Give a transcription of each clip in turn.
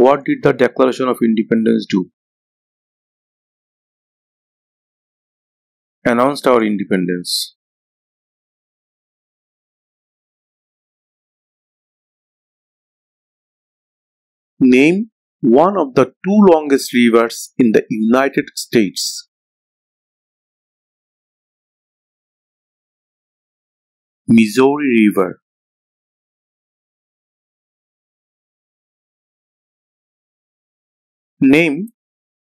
What did the Declaration of Independence do? Announced our independence. Name one of the two longest rivers in the United States. Missouri River. Name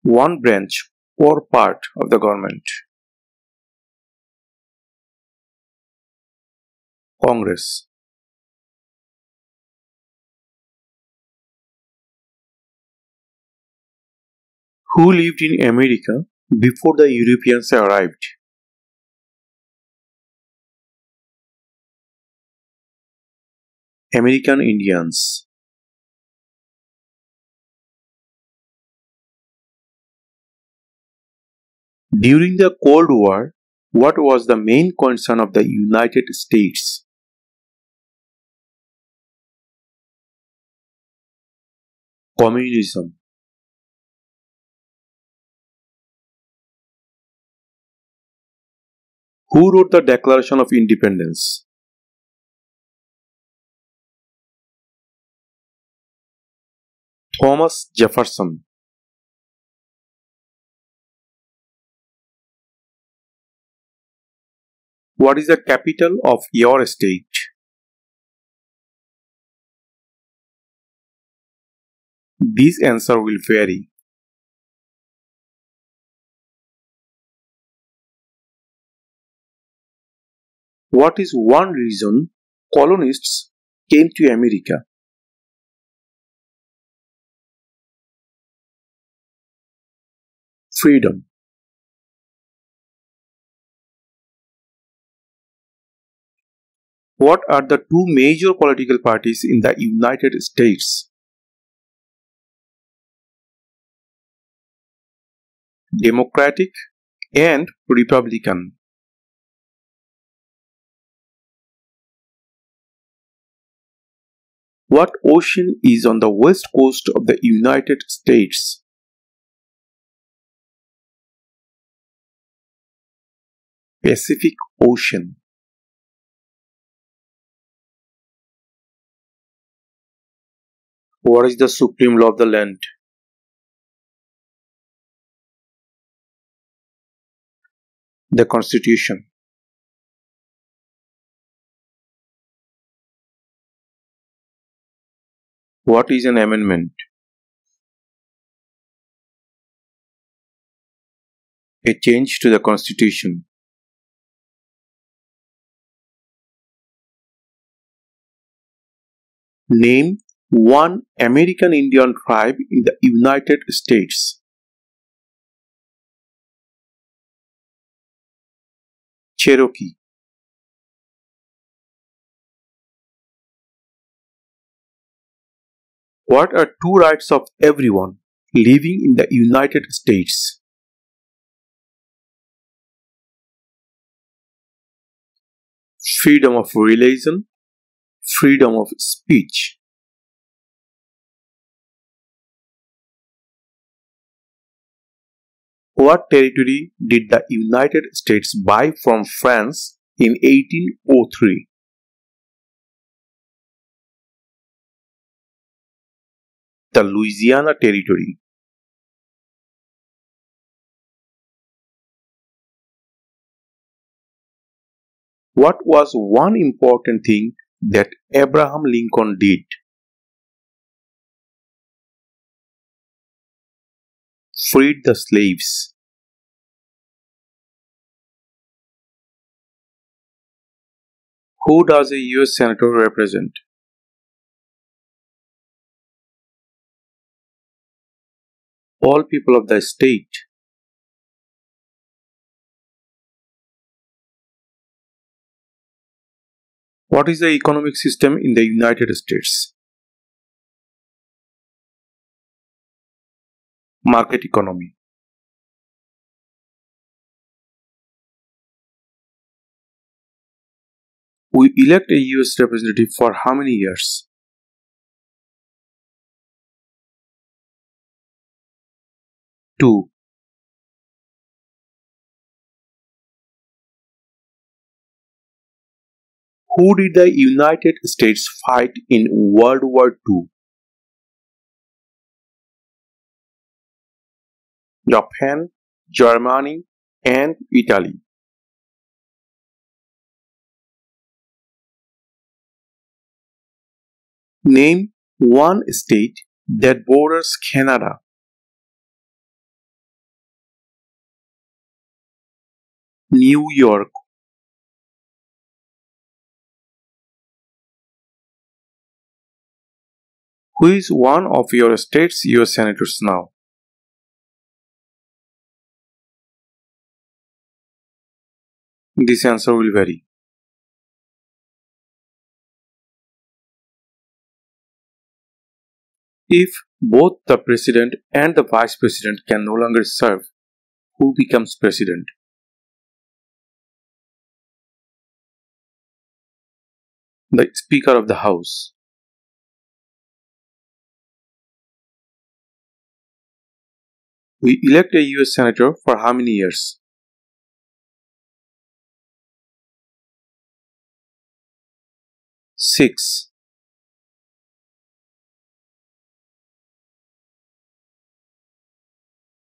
one branch or part of the government. Congress. Who lived in America before the Europeans arrived? American Indians. During the Cold War, what was the main concern of the United States? Communism. Who wrote the Declaration of Independence? Thomas Jefferson. What is the capital of your state? This answer will vary. What is one reason colonists came to America? Freedom. What are the two major political parties in the United States? Democratic and Republican. What ocean is on the west coast of the United States? Pacific Ocean. What is the supreme law of the land? The Constitution. What is an amendment? A change to the Constitution. Name one American Indian tribe in the United States. Cherokee. What are two rights of everyone living in the United States? Freedom of religion, freedom of speech. What territory did the United States buy from France in 1803? The Louisiana Territory. What was one important thing that Abraham Lincoln did? Freed the slaves. Who does a US Senator represent? All people of the state. What is the economic system in the United States? Market economy. We elect a US representative for how many years? Two. Who did the United States fight in World War II? Japan, Germany, and Italy. Name one state that borders Canada. New York. Who is one of your state's US senators now? This answer will vary. If both the president and the vice president can no longer serve, who becomes president? The Speaker of the House. We elect a US Senator for how many years? Six.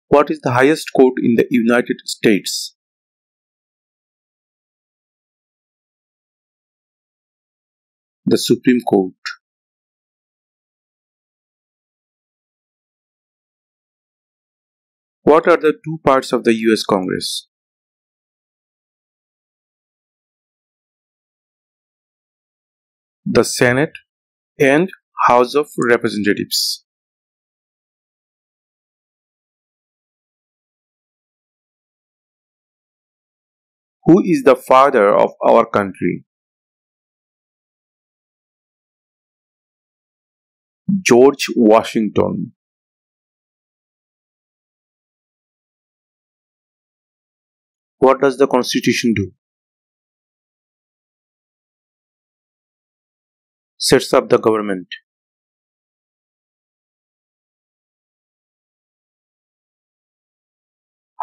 What is the highest court in the United States? The Supreme Court. What are the two parts of the US Congress? The Senate and House of Representatives. Who is the father of our country? George Washington. What does the Constitution do? Sets up the government.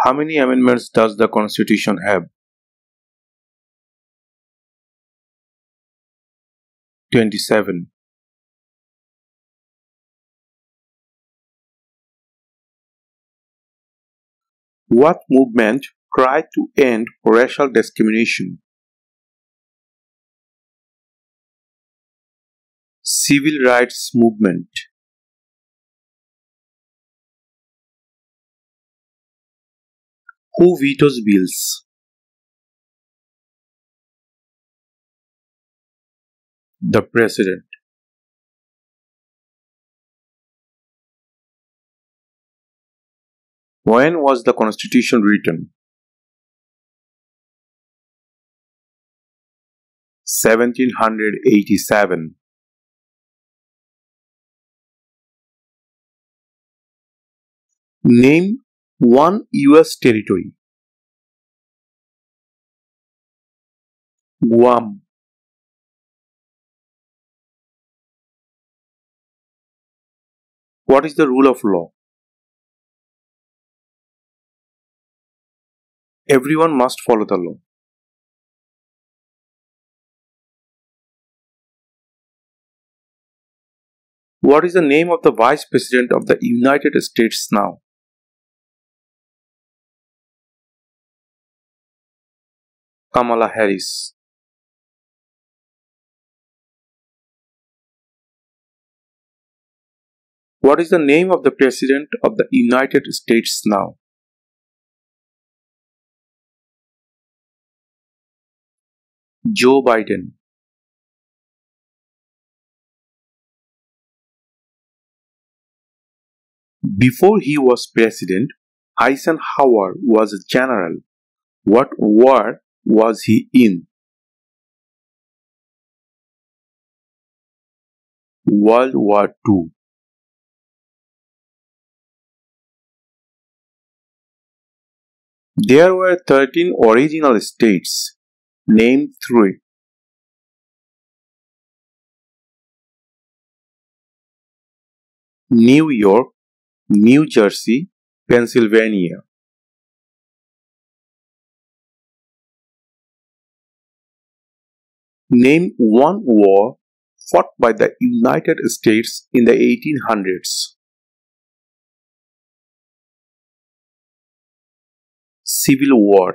How many amendments does the Constitution have? 27. What movement tried to end racial discrimination? Civil rights movement. Who vetoes bills? The President. When was the Constitution written? 1787. Name one US territory. Guam. What is the rule of law? Everyone must follow the law. What is the name of the Vice President of the United States now? Kamala Harris. What is the name of the President of the United States now? Joe Biden. Before he was president, Eisenhower was a general. What war was he in? World War II. There were 13 original states. Name three. New York, New Jersey, Pennsylvania. Name one war fought by the United States in the 1800s. Civil War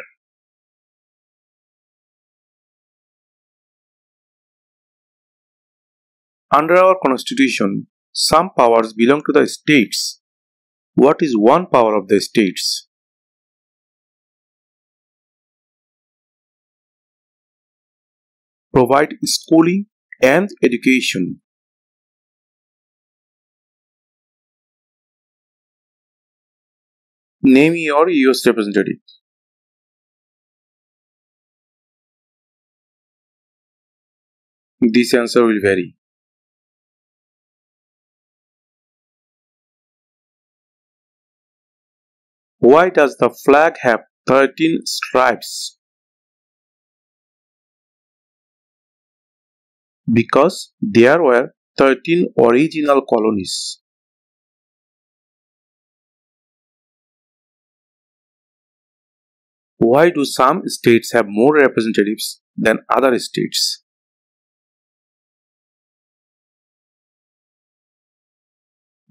Under our constitution, some powers belong to the states. What is one power of the states? Provide schooling and education. Name your US representative. This answer will vary. Why does the flag have 13 stripes? Because there were 13 original colonies. Why do some states have more representatives than other states?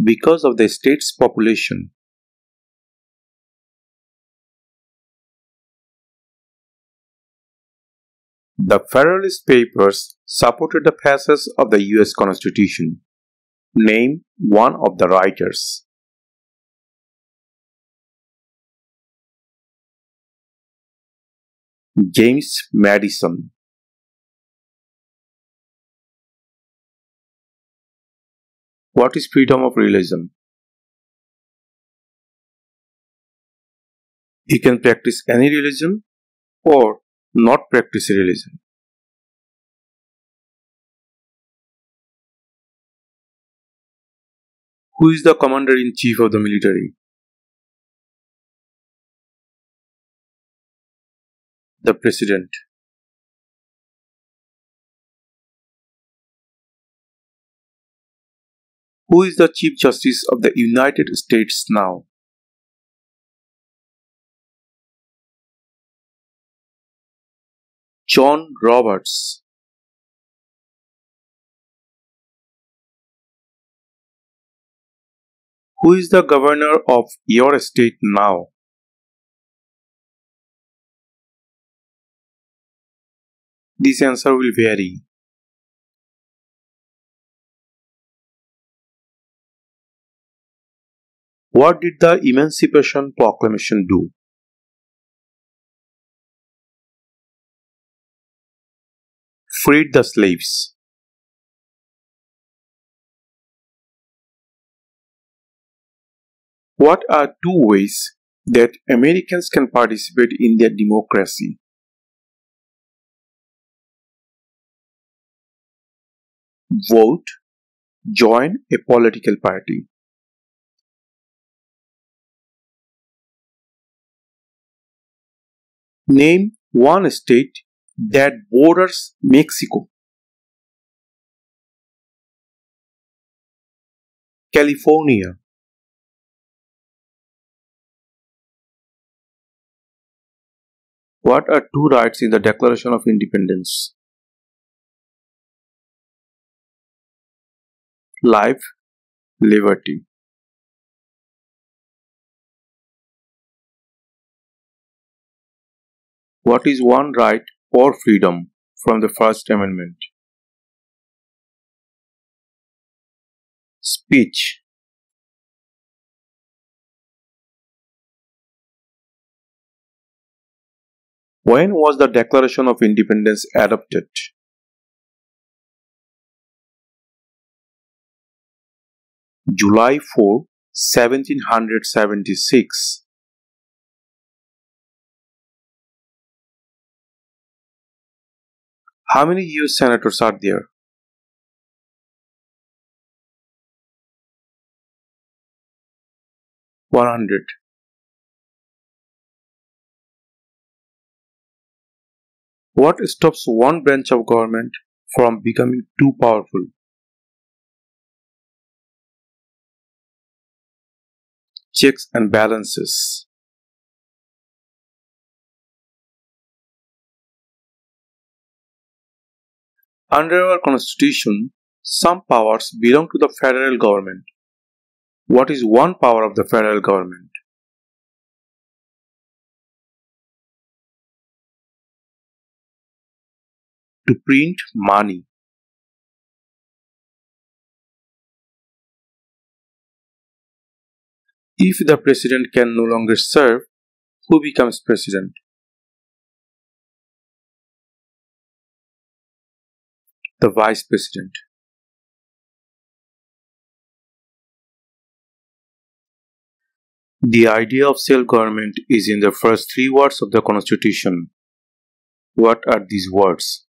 Because of the state's population. The Federalist Papers supported the passage of the US Constitution. Name one of the writers. James Madison What is freedom of religion? You can practice any religion or not practice religion. Who is the commander in chief of the military? The president. Who is the Chief Justice of the United States now? John Roberts. Who is the governor of your state now? This answer will vary. What did the Emancipation Proclamation do? Freed the slaves. What are two ways that Americans can participate in their democracy? Vote, join a political party. Name one state that borders Mexico. California. What are two rights in the Declaration of Independence? Life, liberty. What is one right or freedom from the First Amendment? Speech When was the Declaration of Independence adopted? July 4, 1776. How many US senators are there? One hundred. What stops one branch of government from becoming too powerful? Checks and balances. Under our constitution, some powers belong to the federal government. What is one power of the federal government? To print money. If the president can no longer serve, who becomes president? The vice president. The idea of self-government is in the first three words of the constitution. What are these words?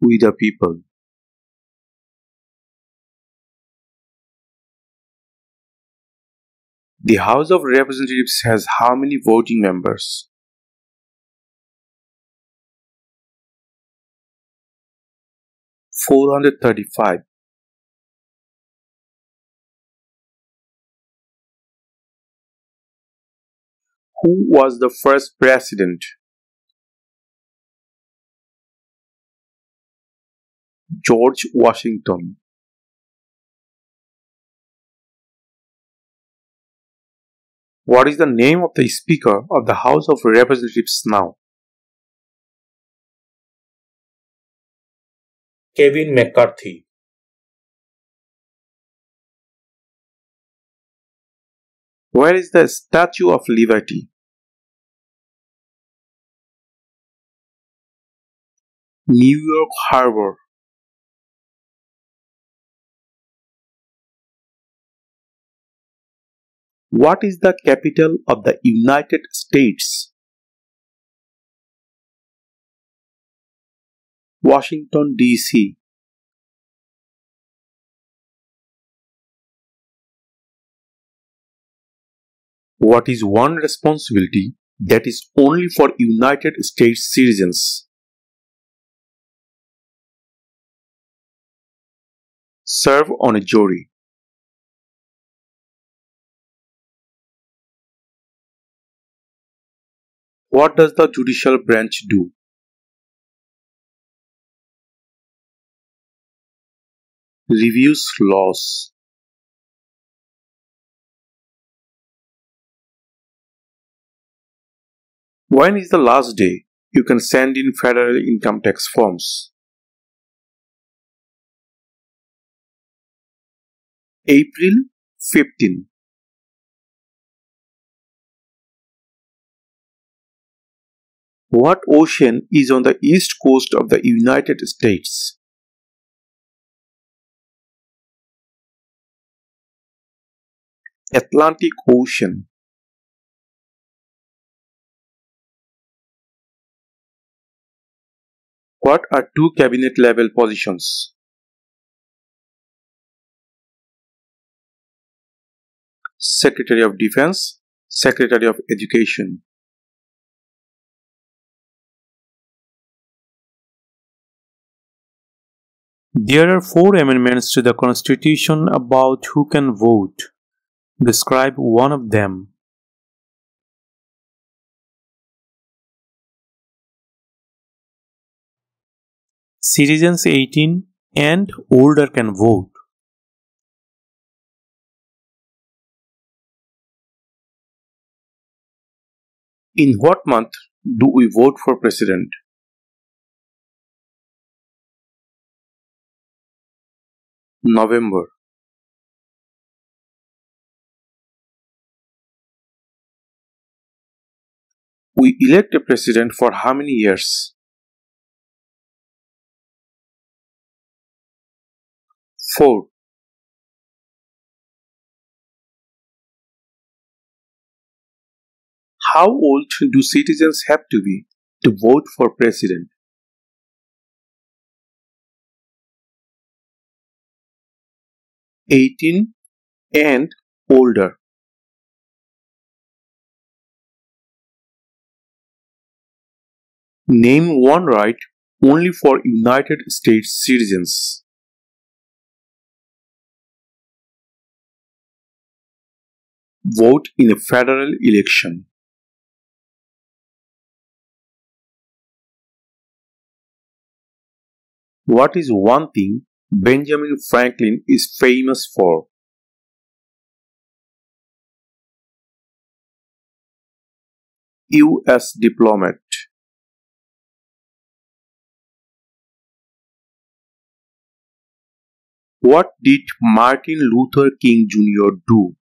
We the people. The House of Representatives has how many voting members? Four hundred thirty-five. Who was the first president? George Washington. What is the name of the Speaker of the House of Representatives now? Kevin McCarthy. Where is the Statue of Liberty? New York Harbor. What is the capital of the United States? Washington, D.C. What is one responsibility that is only for United States citizens? Serve on a jury. What does the judicial branch do? Reviews laws. When is the last day you can send in federal income tax forms? April 15 What ocean is on the east coast of the United States? Atlantic Ocean. What are two cabinet level positions? Secretary of Defense, Secretary of Education. There are four amendments to the Constitution about who can vote. Describe one of them. Citizens 18 and older can vote. In what month do we vote for president? November We elect a president for how many years? Four. How old do citizens have to be to vote for president? 18 and older. Name one right only for United States citizens. Vote in a federal election. What is one thing Benjamin Franklin is famous for? US diplomat. What did Martin Luther King Jr. do?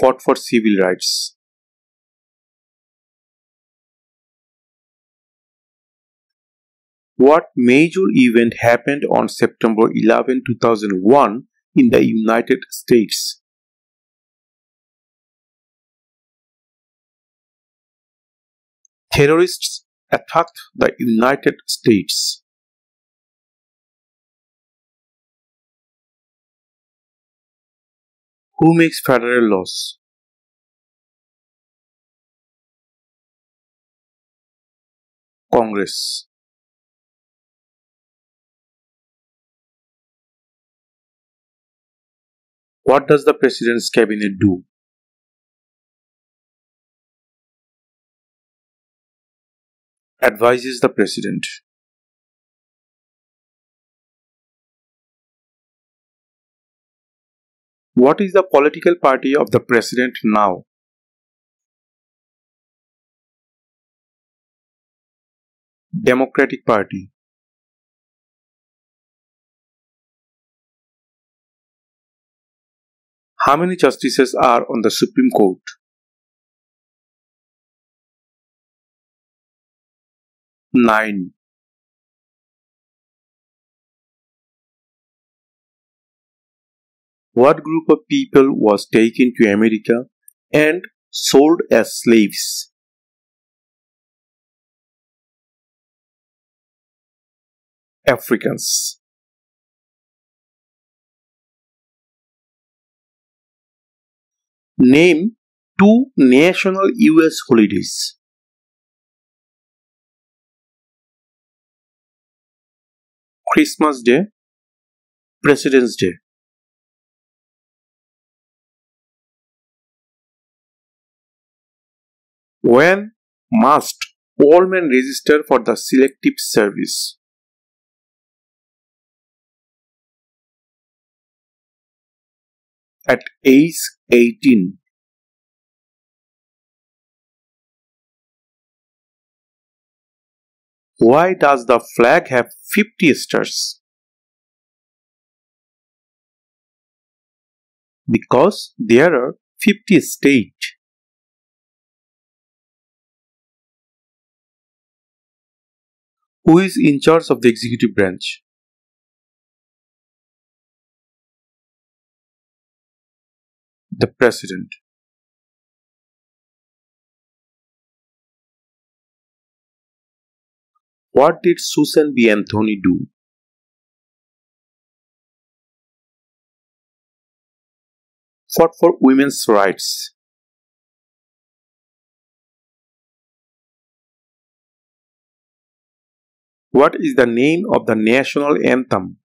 Fought for civil rights. What major event happened on September 11, 2001 in the United States? Terrorists attacked the United States. Who makes federal laws? Congress. What does the President's Cabinet do? Advises the President. What is the political party of the President now? Democratic Party. How many justices are on the Supreme Court? Nine. What group of people was taken to America and sold as slaves? Africans. Name two national US holidays. Christmas Day, President's Day. When must all men register for the selective service? At age 18. Why does the flag have 50 stars? Because there are 50 states. Who is in charge of the executive branch? The President. What did Susan B. Anthony do? Fought for women's rights. What is the name of the national anthem?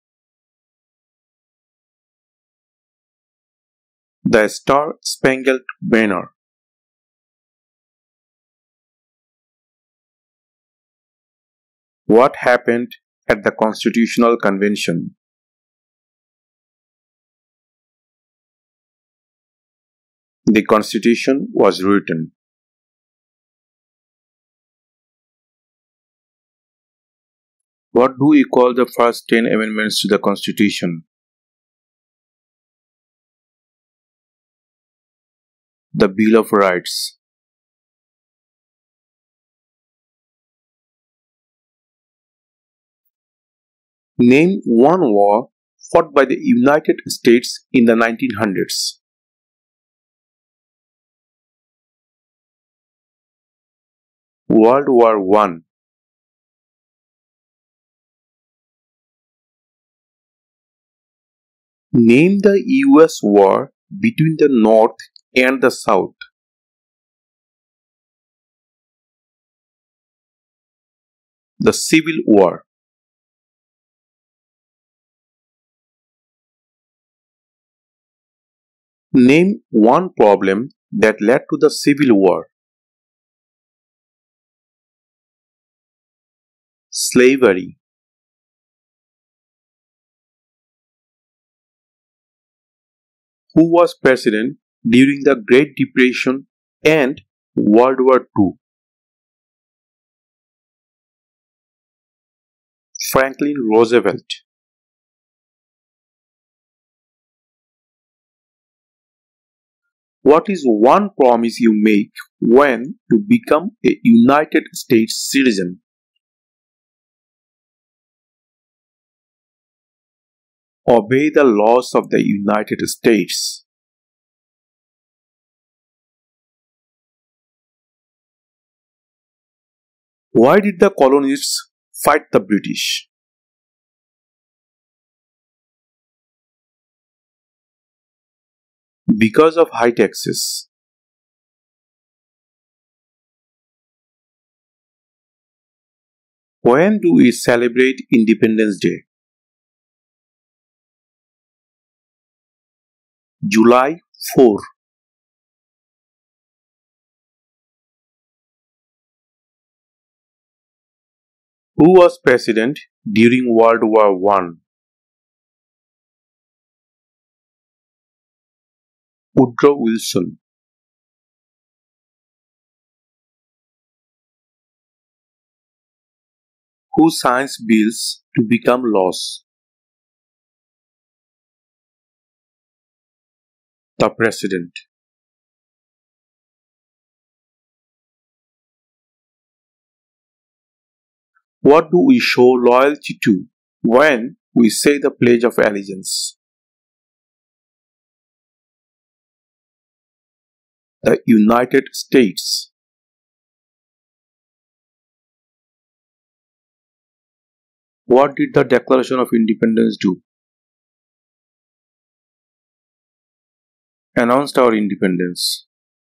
The Star Spangled Banner. What happened at the Constitutional Convention? The Constitution was written. What do we call the first 10 amendments to the Constitution? The Bill of Rights. Name one war fought by the United States in the 1900s. World War One. Name the US war between the North and the South. The Civil War. Name one problem that led to the Civil War. Slavery. Who was president during the Great Depression and World War II? Franklin Roosevelt. What is one promise you make when you become a United States citizen? Obey the laws of the United States. Why did the colonists fight the British? Because of high taxes. When do we celebrate Independence Day? July 4 Who was president during World War One? Woodrow Wilson. Who signs bills to become laws? The President. What do we show loyalty to when we say the Pledge of Allegiance? The United States. What did the Declaration of Independence do? Announced our independence.